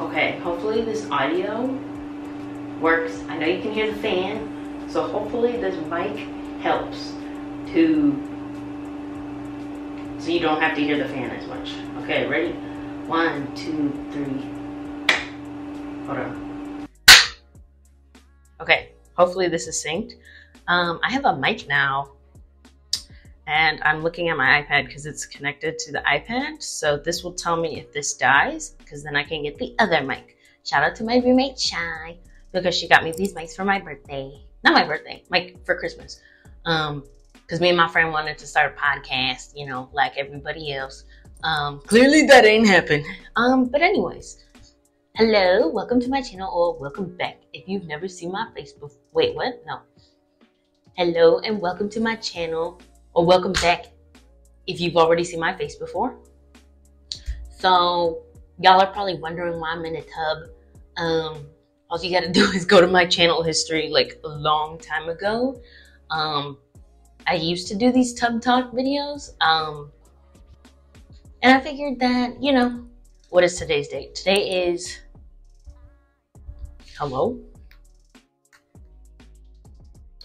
Okay, hopefully this audio works. I know you can hear the fan, so hopefully this mic helps to so you don't have to hear the fan as much. Okay, ready? One, two, three. Hold on. Okay, hopefully this is synced. Um, I have a mic now and I'm looking at my iPad because it's connected to the iPad. So this will tell me if this dies because then I can get the other mic. Shout out to my roommate Shy because she got me these mics for my birthday. Not my birthday, mic for Christmas. Um, because me and my friend wanted to start a podcast, you know, like everybody else. Um, clearly that ain't happened. Um, but anyways, hello, welcome to my channel or welcome back. If you've never seen my face before, wait, what? No. Hello and welcome to my channel or welcome back if you've already seen my face before. So y'all are probably wondering why I'm in a tub. Um, all you gotta do is go to my channel history like a long time ago. Um, I used to do these tub talk videos. Um, and I figured that, you know, what is today's date? Today is, hello?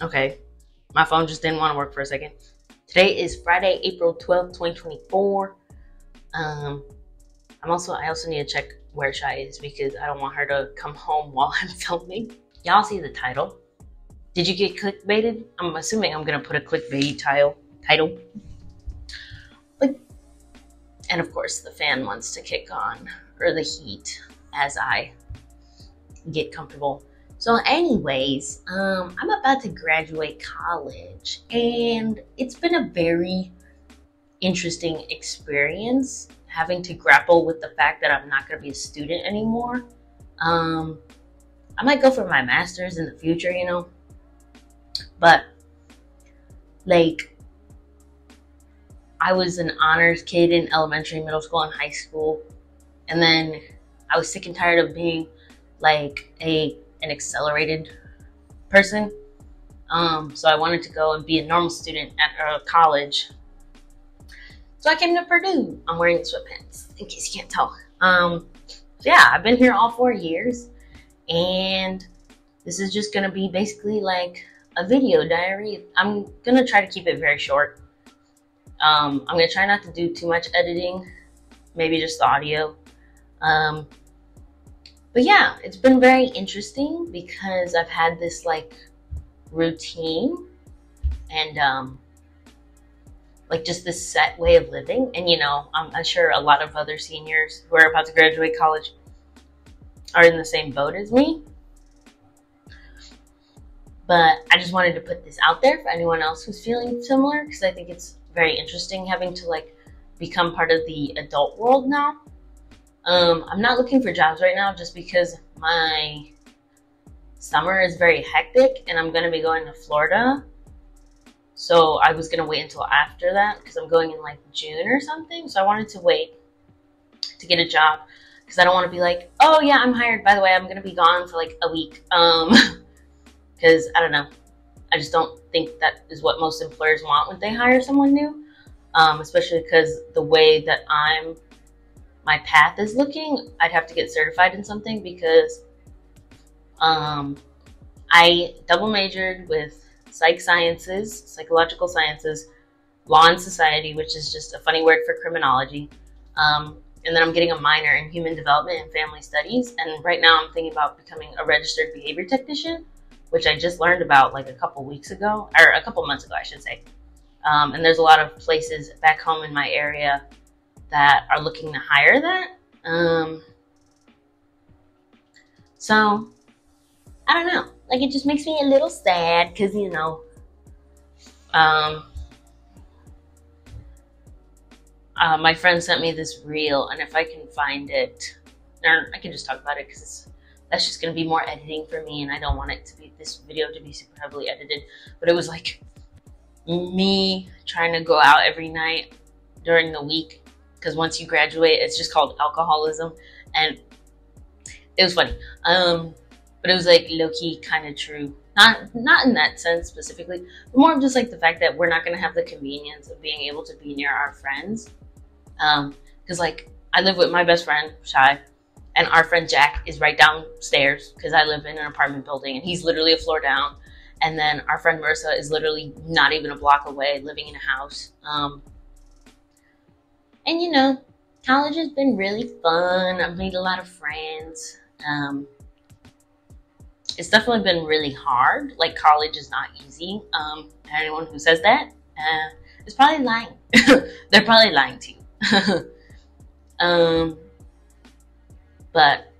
Okay, my phone just didn't want to work for a second. Today is Friday, April 12th, 2024. Um, I'm also, I also need to check where Shy is because I don't want her to come home while I'm filming. Y'all see the title? Did you get clickbaited? I'm assuming I'm gonna put a clickbait title. Title. And of course, the fan wants to kick on, or the heat, as I get comfortable. So, anyways, um, I'm about to graduate college, and it's been a very interesting experience having to grapple with the fact that I'm not going to be a student anymore. Um, I might go for my master's in the future, you know, but like I was an honors kid in elementary, middle school, and high school. And then I was sick and tired of being like a an accelerated person. Um, so I wanted to go and be a normal student at a college. So I came to Purdue. I'm wearing sweatpants, in case you can't tell. Um, yeah, I've been here all four years, and this is just gonna be basically like a video diary. I'm gonna try to keep it very short. Um, I'm gonna try not to do too much editing, maybe just the audio. Um, but yeah, it's been very interesting because I've had this like routine and um, like just this set way of living. And you know, I'm, I'm sure a lot of other seniors who are about to graduate college are in the same boat as me. But I just wanted to put this out there for anyone else who's feeling similar because I think it's very interesting having to like become part of the adult world now. Um, I'm not looking for jobs right now just because my summer is very hectic and I'm gonna be going to Florida. So I was gonna wait until after that because I'm going in like June or something. So I wanted to wait to get a job because I don't want to be like, oh yeah, I'm hired. By the way, I'm gonna be gone for like a week. Um, because I don't know. I just don't think that is what most employers want when they hire someone new, um, especially because the way that I'm, my path is looking, I'd have to get certified in something because um, I double majored with psych sciences, psychological sciences, law and society, which is just a funny word for criminology. Um, and then I'm getting a minor in human development and family studies. And right now I'm thinking about becoming a registered behavior technician which I just learned about like a couple weeks ago, or a couple months ago, I should say. Um, and there's a lot of places back home in my area that are looking to hire that. Um, so I don't know. Like it just makes me a little sad because you know, um, uh, my friend sent me this reel, and if I can find it, or I can just talk about it because that's just going to be more editing for me and I don't want it to be this video to be super heavily edited. But it was like me trying to go out every night during the week because once you graduate, it's just called alcoholism. And it was funny. Um, but it was like low key kind of true. Not not in that sense specifically, but more of just like the fact that we're not gonna have the convenience of being able to be near our friends. Um, because like I live with my best friend, Shy, and our friend Jack is right downstairs because I live in an apartment building and he's literally a floor down. And then our friend Marissa is literally not even a block away, living in a house. Um, and you know, college has been really fun. I've made a lot of friends. Um, it's definitely been really hard. Like college is not easy. Um, anyone who says that uh, is probably lying. They're probably lying to you. um, but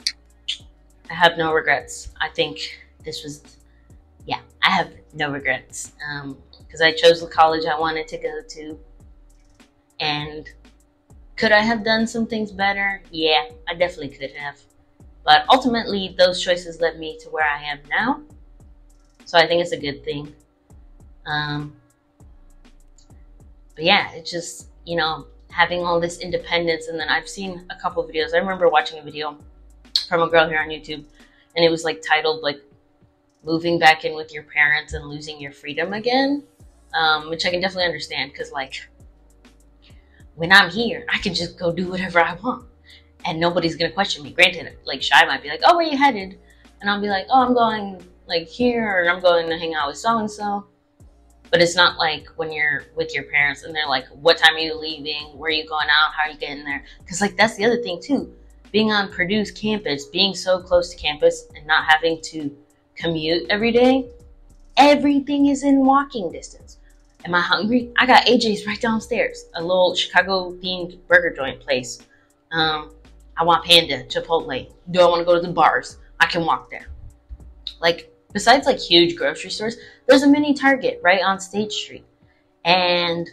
I have no regrets. I think this was, yeah, I have no regrets because um, I chose the college I wanted to go to, and could I have done some things better? Yeah, I definitely could have. But ultimately, those choices led me to where I am now. So I think it's a good thing. Um, but yeah, it's just, you know, having all this independence. And then I've seen a couple videos. I remember watching a video from a girl here on YouTube, and it was like titled, like, moving back in with your parents and losing your freedom again. Um, which I can definitely understand because, like, when I'm here, I can just go do whatever I want and nobody's gonna question me. Granted, like Shy might be like, "Oh, where you headed?" And I'll be like, "Oh, I'm going like here, or I'm going to hang out with so and so." But it's not like when you're with your parents and they're like, "What time are you leaving? Where are you going out? How are you getting there?" Because like that's the other thing too. Being on Purdue's campus, being so close to campus, and not having to commute every day, everything is in walking distance. Am I hungry? I got AJ's right downstairs, a little Chicago themed burger joint place. Um, I want Panda, Chipotle. Do I want to go to the bars? I can walk there. Like, besides like huge grocery stores, there's a mini Target right on State Street. And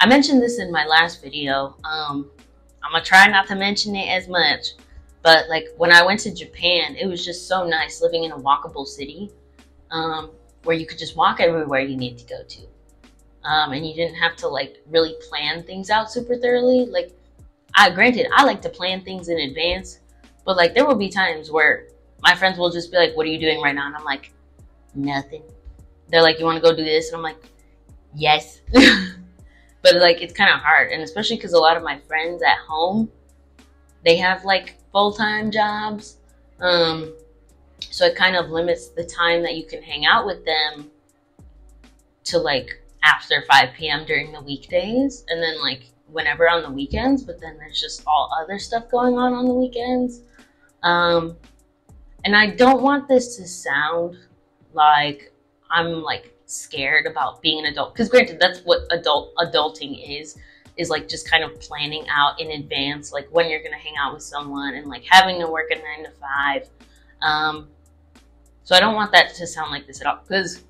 I mentioned this in my last video. Um, I'm gonna try not to mention it as much. But like when I went to Japan, it was just so nice living in a walkable city um, where you could just walk everywhere you need to go to. Um, and you didn't have to like really plan things out super thoroughly. Like I granted I like to plan things in advance, but like there will be times where my friends will just be like, "What are you doing right now?" And I'm like, "Nothing." They're like, "You want to go do this?" And I'm like, "Yes." but like it's kind of hard, and especially because a lot of my friends at home, they have like full time jobs, um, so it kind of limits the time that you can hang out with them to like after 5 p.m. during the weekdays, and then like whenever on the weekends, but then there's just all other stuff going on on the weekends. Um, and I don't want this to sound like I'm like scared about being an adult because granted that's what adult adulting is is like just kind of planning out in advance like when you're gonna hang out with someone and like having to work a nine to five um, so i don't want that to sound like this at all because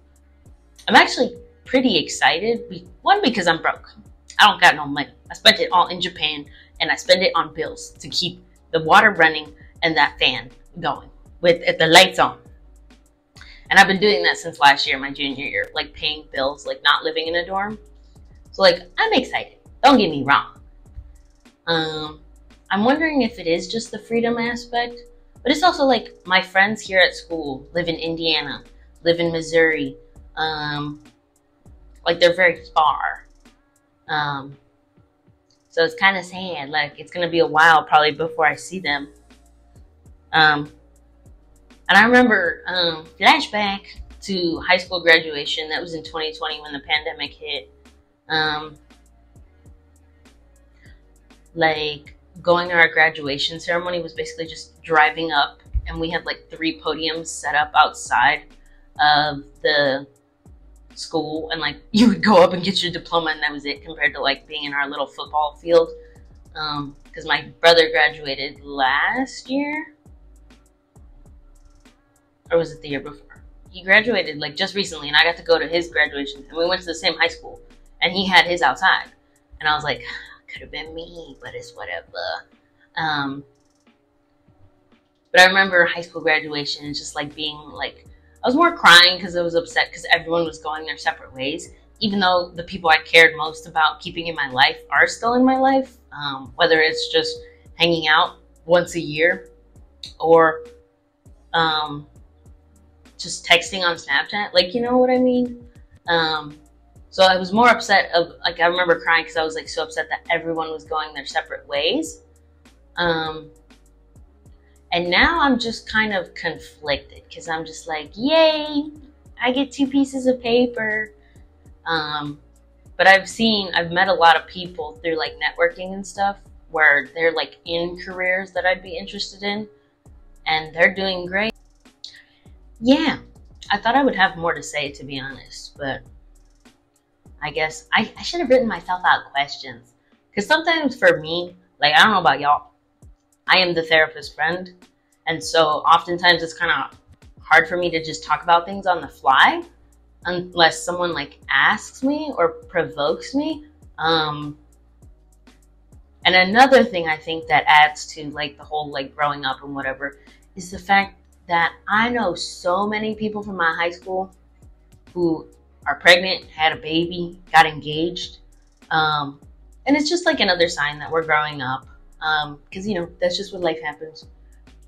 i'm actually pretty excited one because i'm broke I don't got no money. I spent it all in Japan and I spend it on bills to keep the water running and that fan going with the lights on. And I've been doing that since last year, my junior year, like paying bills, like not living in a dorm. So like I'm excited. Don't get me wrong. Um, I'm wondering if it is just the freedom aspect, but it's also like my friends here at school live in Indiana, live in Missouri. Um, like they're very far. Um, so it's kind of sad. Like it's gonna be a while probably before I see them. Um, and I remember um, flashback to high school graduation. That was in 2020 when the pandemic hit. Um, like going to our graduation ceremony was basically just driving up, and we had like three podiums set up outside of the school and like you would go up and get your diploma and that was it compared to like being in our little football field. Because um, my brother graduated last year. Or was it the year before? He graduated like just recently and i got to go to his graduation and we went to the same high school and he had his outside. And i was like could have been me but it's whatever. Um, but i remember high school graduation and just like being like I was more crying because I was upset because everyone was going their separate ways, even though the people I cared most about keeping in my life are still in my life, um, whether it's just hanging out once a year or um, just texting on Snapchat. Like, you know what I mean? Um, so I was more upset of, like, I remember crying because I was, like, so upset that everyone was going their separate ways. Um, And now I'm just kind of conflicted because I'm just like, yay, I get two pieces of paper. Um, but I've seen, I've met a lot of people through like networking and stuff where they're like in careers that I'd be interested in and they're doing great. Yeah, I thought I would have more to say to be honest, but I guess I, I should have written myself out questions. Because sometimes for me, like, I don't know about y'all, I am the therapist friend. And so oftentimes it's kind of hard for me to just talk about things on the fly unless someone like asks me or provokes me. Um, and another thing I think that adds to like the whole like growing up and whatever is the fact that I know so many people from my high school who are pregnant, had a baby, got engaged. Um, and it's just like another sign that we're growing up because, um, you know, that's just what life happens.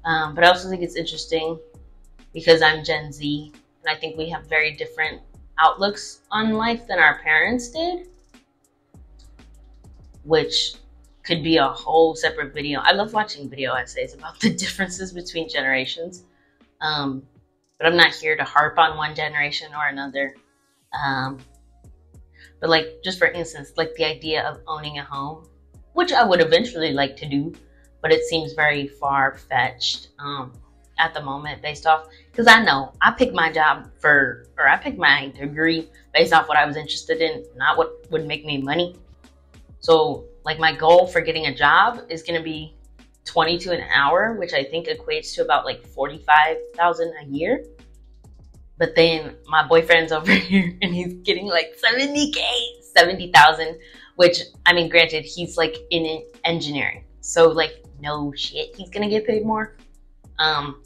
Um, but I also think it's interesting because I'm Gen Z and I think we have very different outlooks on life than our parents did, which could be a whole separate video. I love watching video essays about the differences between generations. Um, but I'm not here to harp on one generation or another. Um, but like, just for instance, like the idea of owning a home, which I would eventually like to do, but it seems very far fetched um, at the moment based off, because I know I picked my job for, or I picked my degree based off what I was interested in, not what would make me money. So like my goal for getting a job is going to be 22 an hour, which I think equates to about like 45,000 a year. But then my boyfriend's over here and he's getting like 70K, 70,000, which I mean, granted, he's like in engineering. So like, no shit, he's gonna get paid more. Um,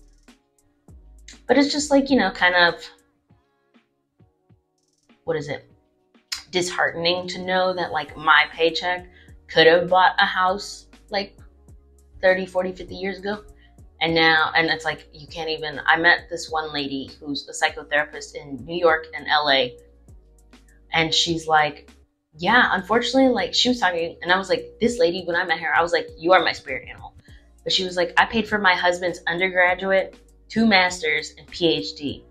but it's just like, you know, kind of, what is it? Disheartening to know that like my paycheck could have bought a house like 30, 40, 50 years ago. And now, and it's like, you can't even. I met this one lady who's a psychotherapist in New York and LA. And she's like, yeah, unfortunately, like she was talking, and I was like, this lady, when I met her, I was like, you are my spirit animal. But she was like, I paid for my husband's undergraduate, two masters, and PhD.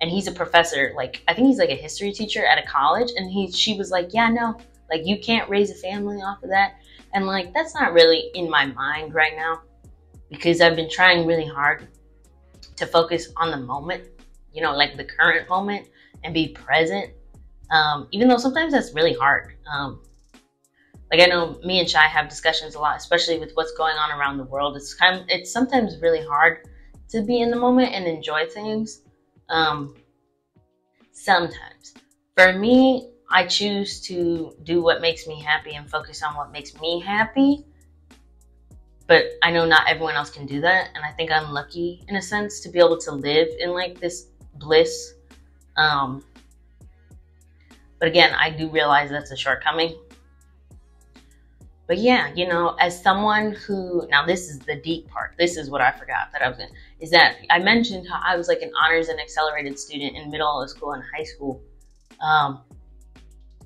And he's a professor, like, I think he's like a history teacher at a college. And he, she was like, yeah, no, like, you can't raise a family off of that. And like, that's not really in my mind right now because I've been trying really hard to focus on the moment, you know, like the current moment and be present. Um, even though sometimes that's really hard. Um, like I know me and Shai have discussions a lot, especially with what's going on around the world. It's kind of, it's sometimes really hard to be in the moment and enjoy things. Um, sometimes. For me, I choose to do what makes me happy and focus on what makes me happy but I know not everyone else can do that. And I think I'm lucky in a sense to be able to live in like this bliss. Um, but again, I do realize that's a shortcoming. But yeah, you know, as someone who now this is the deep part. This is what I forgot that I was in is that I mentioned how I was like an honors and accelerated student in middle school and high school. Um,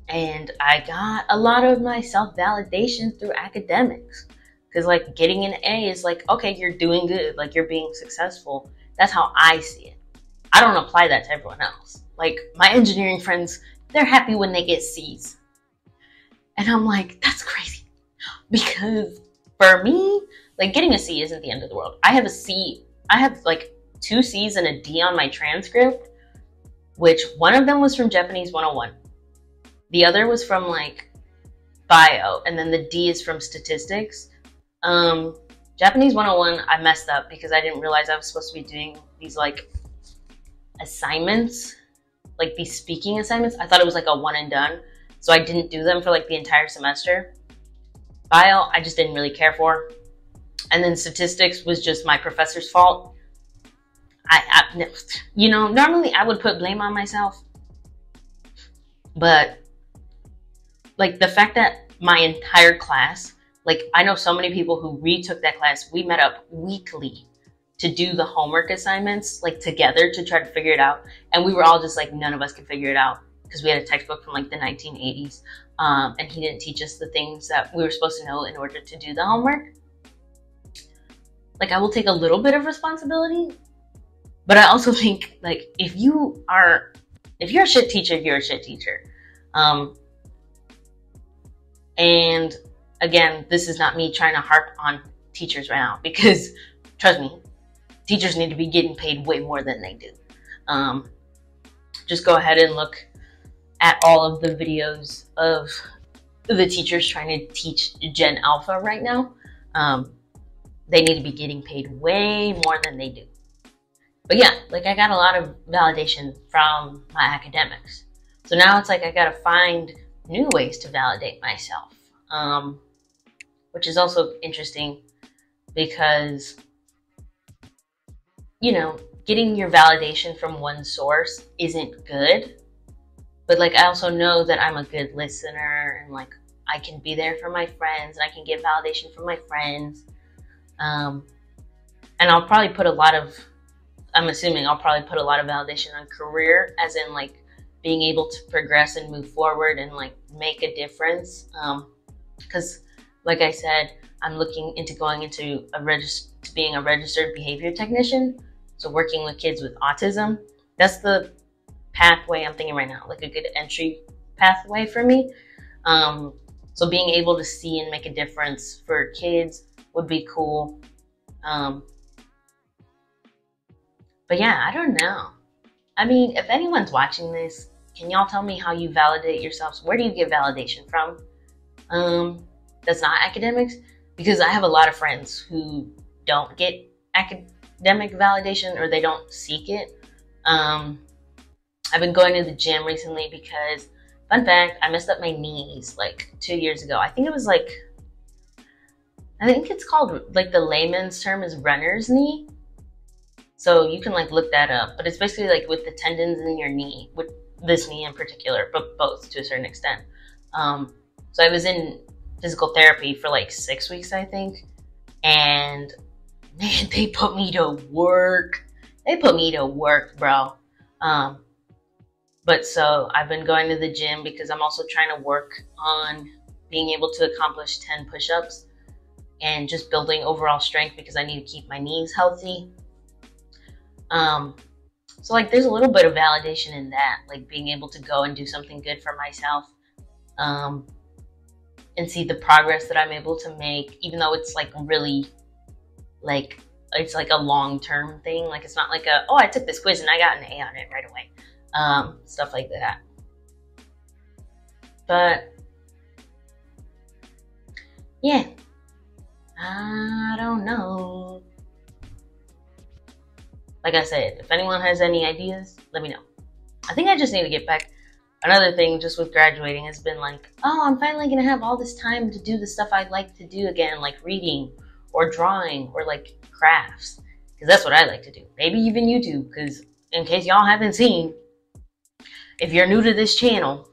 and I got a lot of my self validation through academics. Because like getting an A is like, okay, you're doing good, like you're being successful. That's how I see it. I don't apply that to everyone else. Like my engineering friends, they're happy when they get C's. And I'm like, that's crazy. Because for me, like getting a C isn't the end of the world. I have a C, I have like two C's and a D on my transcript, which one of them was from Japanese 101. The other was from like bio, and then the D is from statistics. Um, Japanese 101, I messed up because I didn't realize I was supposed to be doing these like assignments, like these speaking assignments. I thought it was like a one and done. So I didn't do them for like the entire semester. Bio, I just didn't really care for. And then statistics was just my professor's fault. I, I you know, normally I would put blame on myself. But like the fact that my entire class like I know so many people who retook that class. We met up weekly to do the homework assignments like together to try to figure it out. And we were all just like, none of us could figure it out because we had a textbook from like the 1980s. Um, and he didn't teach us the things that we were supposed to know in order to do the homework. like I will take a little bit of responsibility, but I also think like if you are if you're a shit teacher, you're a shit teacher. Um, and again, this is not me trying to harp on teachers right now because trust me, teachers need to be getting paid way more than they do. Um, just go ahead and look at all of the videos of the teachers trying to teach Gen Alpha right now. Um, they need to be getting paid way more than they do. But yeah, like I got a lot of validation from my academics. So now it's like I gotta find new ways to validate myself. Um, which is also interesting because, you know, getting your validation from one source isn't good. But like, I also know that I'm a good listener and like, I can be there for my friends and I can get validation from my friends. Um, and I'll probably put a lot of, I'm assuming I'll probably put a lot of validation on career, as in like being able to progress and move forward and like make a difference. Because, um, like I said, I'm looking into going into a regist- being a registered behavior technician. So working with kids with autism. That's the pathway I'm thinking right now, like a good entry pathway for me. Um, so being able to see and make a difference for kids would be cool. Um, but yeah, I don't know. I mean, if anyone's watching this, can y'all tell me how you validate yourselves? Where do you get validation from? Um, that's not academics because I have a lot of friends who don't get academic validation or they don't seek it. Um, I've been going to the gym recently because, fun fact, I messed up my knees like two years ago. I think it was like, I think it's called, like the layman's term is runner's knee. So you can like look that up, but it's basically like with the tendons in your knee, with this knee in particular, but both to a certain extent. Um, so I was in physical therapy for like six weeks, I think. And man, they put me to work. They put me to work, bro. Um, but so I've been going to the gym because I'm also trying to work on being able to accomplish 10 push ups and just building overall strength because I need to keep my knees healthy. Um, so, like, there's a little bit of validation in that, like being able to go and do something good for myself. Um, and see the progress that I'm able to make, even though it's like really like it's like a long term thing. Like it's not like a oh I took this quiz and I got an A on it right away. Um, stuff like that. But yeah, I don't know. Like I said, if anyone has any ideas, let me know. I think I just need to get back another thing just with graduating has been like, oh, I'm finally gonna have all this time to do the stuff I'd like to do again, like reading or drawing or like crafts, because that's what I like to do. Maybe even YouTube, because in case y'all haven't seen, if you're new to this channel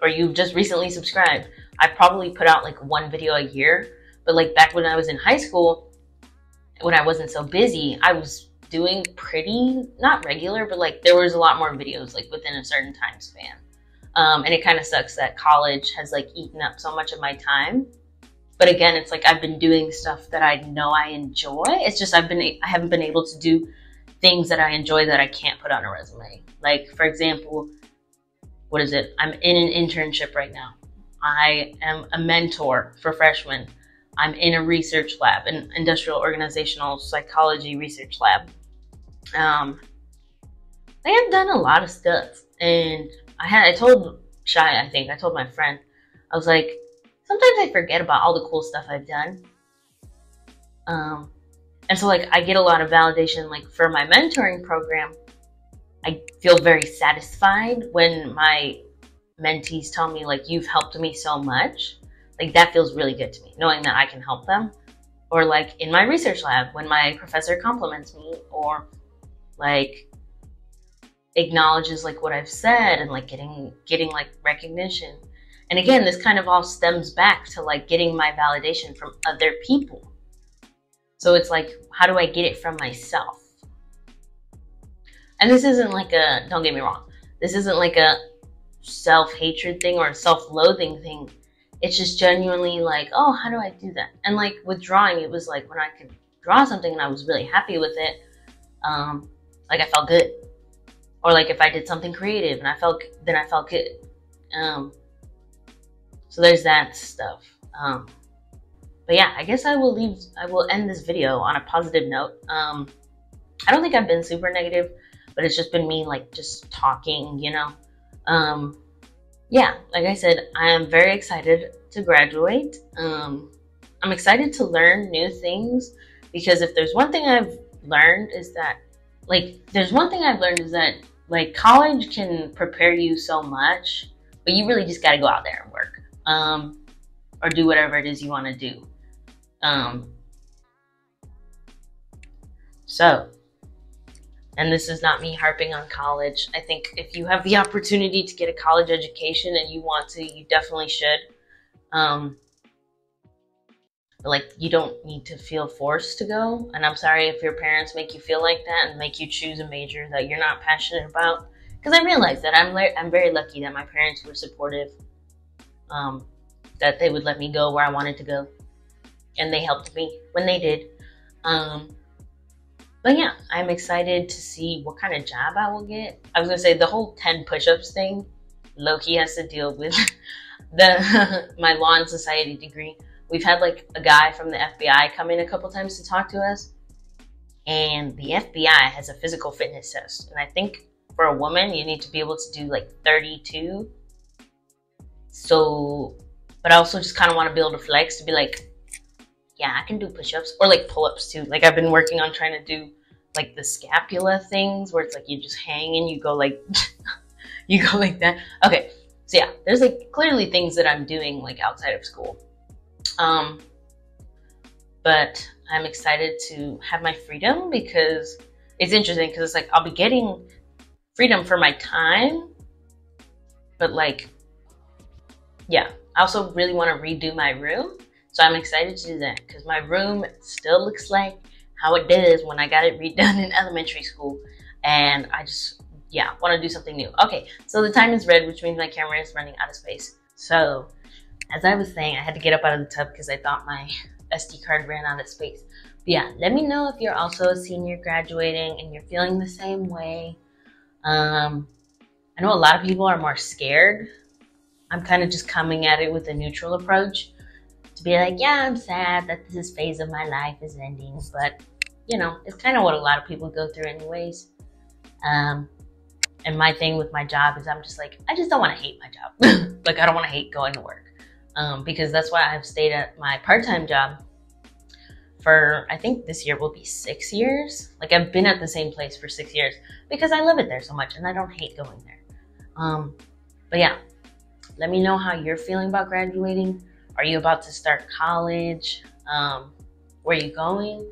or you've just recently subscribed, I probably put out like one video a year. But like back when I was in high school, when I wasn't so busy, I was doing pretty not regular, but like there was a lot more videos like within a certain time span. Um, and it kind of sucks that college has like eaten up so much of my time. But again, it's like I've been doing stuff that I know I enjoy. It's just I've been I haven't been able to do things that I enjoy that I can't put on a resume. Like for example, what is it? I'm in an internship right now. I am a mentor for freshmen. I'm in a research lab, an industrial organizational psychology research lab. Um, I have done a lot of stuff, and I had I told Shy, I think I told my friend, I was like, sometimes I forget about all the cool stuff I've done. Um, and so like I get a lot of validation like for my mentoring program. I feel very satisfied when my mentees tell me like you've helped me so much. Like that feels really good to me, knowing that I can help them. Or like in my research lab when my professor compliments me or like acknowledges like what I've said and like getting getting like recognition. And again, this kind of all stems back to like getting my validation from other people. So it's like, how do I get it from myself? And this isn't like a, don't get me wrong, this isn't like a self hatred thing or a self loathing thing. It's just genuinely like, oh, how do I do that? And like with drawing, it was like when I could draw something and I was really happy with it, um, like I felt good. Or like if I did something creative and I felt, then I felt good. Um, so there's that stuff. Um, but yeah, I guess I will leave, I will end this video on a positive note. Um, I don't think I've been super negative, but it's just been me like just talking, you know? Um, yeah, like I said, I am very excited to graduate. Um, I'm excited to learn new things because if there's one thing I've learned is that, like, there's one thing I've learned is that, like, college can prepare you so much, but you really just got to go out there and work um, or do whatever it is you want to do. Um, so, and this is not me harping on college. I think if you have the opportunity to get a college education and you want to, you definitely should. Um, like you don't need to feel forced to go. And I'm sorry if your parents make you feel like that and make you choose a major that you're not passionate about. Because I realize that I'm I'm very lucky that my parents were supportive. Um, that they would let me go where I wanted to go, and they helped me when they did. Um, but yeah, I'm excited to see what kind of job I will get. I was gonna say the whole 10 push-ups thing, low key has to deal with the my law and society degree. We've had like a guy from the FBI come in a couple times to talk to us, and the FBI has a physical fitness test, and I think for a woman you need to be able to do like 32. So, but I also just kind of want to be able to flex to be like, yeah, I can do push-ups or like pull-ups too. Like I've been working on trying to do like the scapula things where it's like you just hang and you go like you go like that. Okay. So yeah, there's like clearly things that I'm doing like outside of school. Um but I'm excited to have my freedom because it's interesting because it's like I'll be getting freedom for my time, but like yeah, I also really want to redo my room so I'm excited to do that because my room still looks like how it does when I got it redone in elementary school. And I just, yeah, want to do something new. Okay, so the time is red, which means my camera is running out of space. So as I was saying, I had to get up out of the tub because I thought my SD card ran out of space. But yeah, let me know if you're also a senior graduating and you're feeling the same way. Um, I know a lot of people are more scared. I'm kind of just coming at it with a neutral approach to be like, yeah, I'm sad that this phase of my life is ending, but you know, it's kind of what a lot of people go through, anyways. Um, and my thing with my job is I'm just like, I just don't want to hate my job. like, I don't want to hate going to work um, because that's why I've stayed at my part time job for, I think this year will be six years. Like, I've been at the same place for six years because I love it there so much and I don't hate going there. Um, but yeah, let me know how you're feeling about graduating. Are you about to start college? Um, where are you going?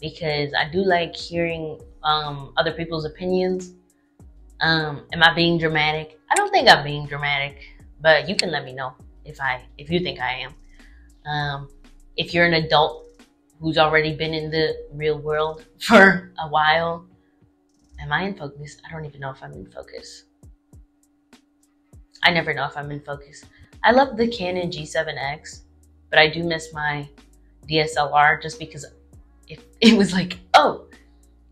Because I do like hearing um, other people's opinions. Um, am I being dramatic? I don't think I'm being dramatic, but you can let me know if I if you think I am. Um, if you're an adult who's already been in the real world for a while, am I in focus? I don't even know if I'm in focus. I never know if I'm in focus. I love the Canon G7X, but I do miss my DSLR just because it, it was like, oh,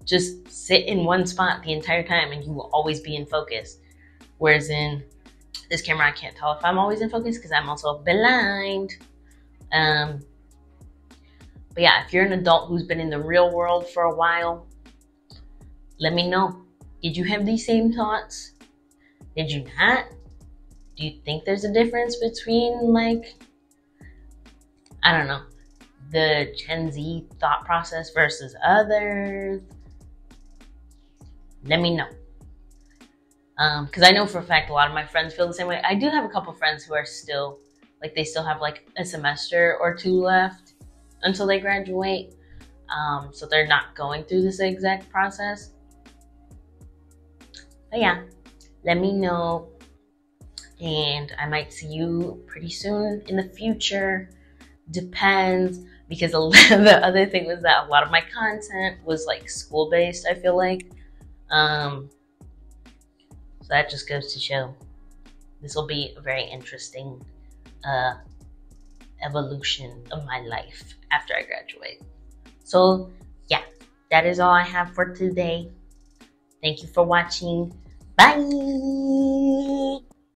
just sit in one spot the entire time and you will always be in focus. Whereas in this camera, I can't tell if I'm always in focus because I'm also blind. Um, but yeah, if you're an adult who's been in the real world for a while, let me know. Did you have these same thoughts? Did you not? Do you think there's a difference between like I don't know the Gen Z thought process versus others? Let me know. Because um, I know for a fact a lot of my friends feel the same way. I do have a couple friends who are still like they still have like a semester or two left until they graduate. Um, so they're not going through this exact process. But yeah, let me know and I might see you pretty soon in the future. Depends because the other thing was that a lot of my content was like school based, I feel like. Um, so that just goes to show this will be a very interesting uh, evolution of my life after I graduate. So, yeah, that is all I have for today. Thank you for watching. Bye.